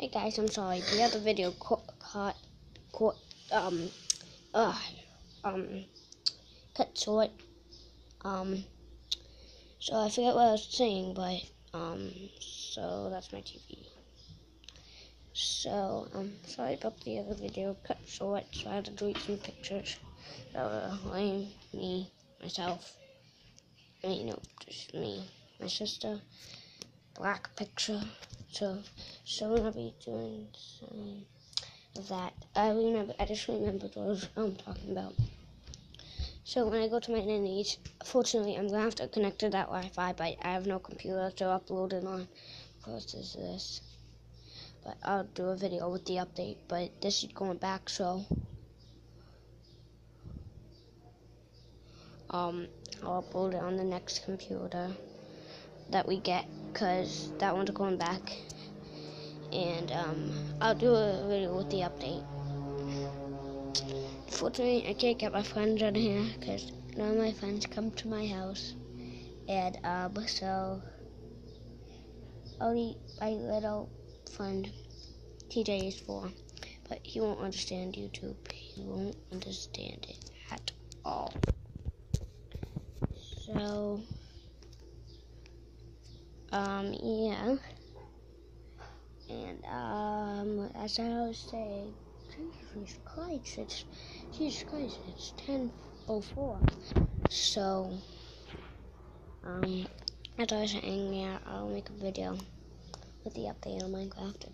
Hey guys, I'm sorry. The other video caught, caught, um, uh, um, cut short. Um, so I forget what I was saying, but, um, so that's my TV. So, um, sorry about the other video, cut short, so I had to delete some pictures that were lame, me, myself, and, you know, just me, my sister, black picture. So, so I'm gonna be doing some of that. I remember, I just remembered what I was um, talking about. So when I go to my nanny's, fortunately, I'm gonna have to connect to that Wi-Fi, but I have no computer to upload it on. Of is this. But I'll do a video with the update. But this is going back, so um, I'll upload it on the next computer that we get because that one's going back. And um, I'll do a video with the update. Unfortunately I can't get my friends on here because none of my friends come to my house. And um, so only my little friend TJ is for but he won't understand YouTube. He won't understand it at all. So um, yeah. And, um, as I was saying, Jesus Christ, it's, Jesus Christ, it's 10.04. So, um, as I was saying, yeah, I'll make a video with the update on Minecraft.